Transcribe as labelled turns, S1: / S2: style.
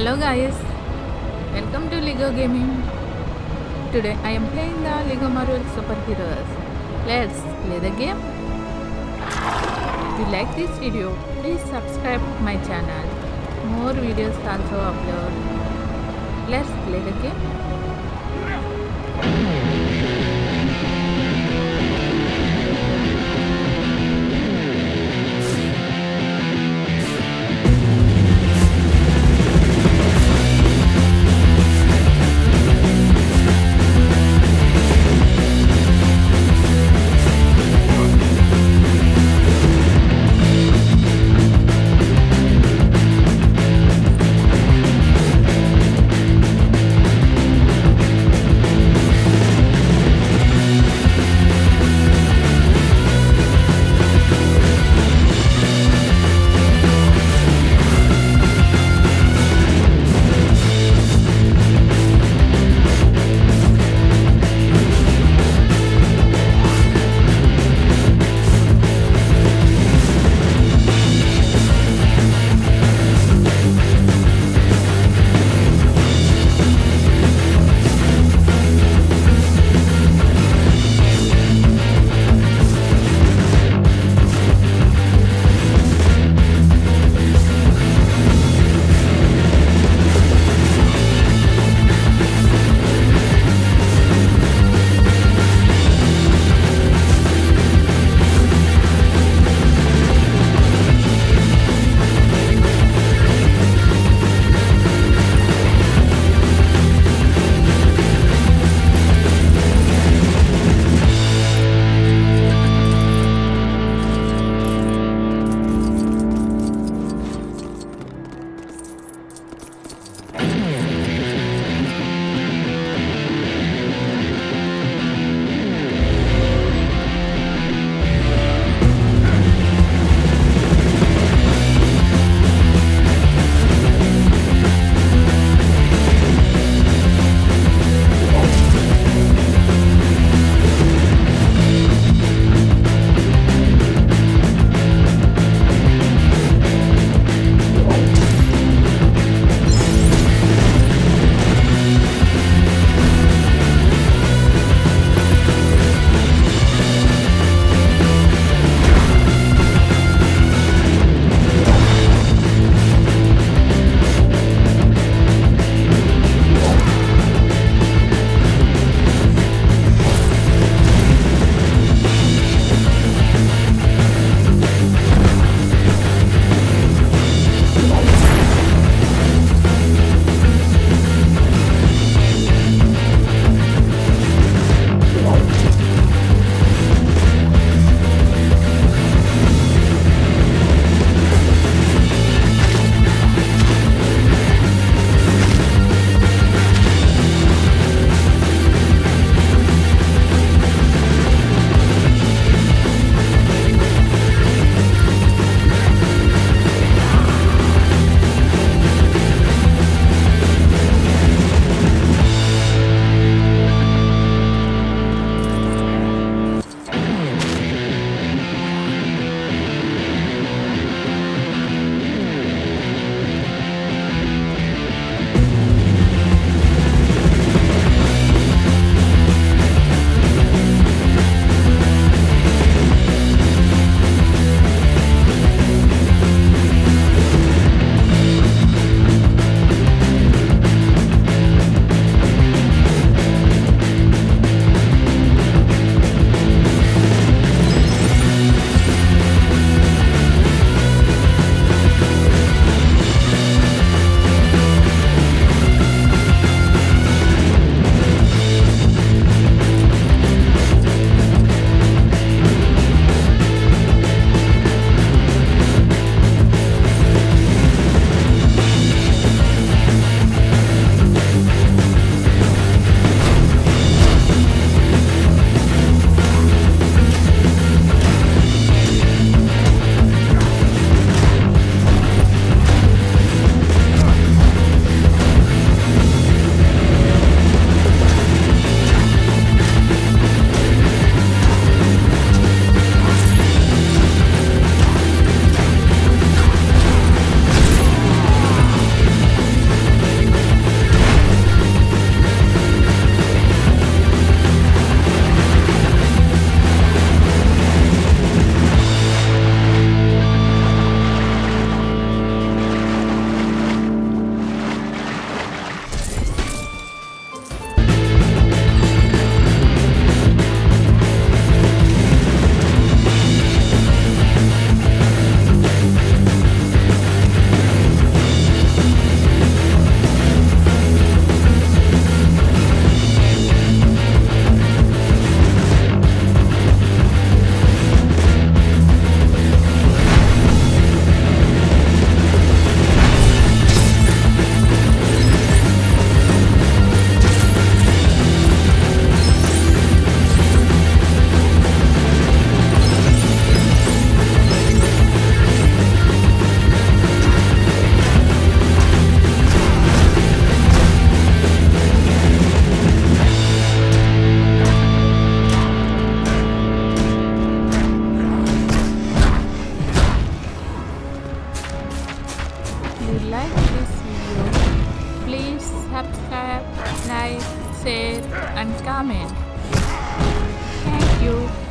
S1: Hello guys, welcome to Lego Gaming. Today I am playing the Lego Marvel Superheroes. Let's play the game. If you like this video, please subscribe to my channel. More videos also upload. Let's play the game. like this video, please subscribe, like, share and comment. Thank you.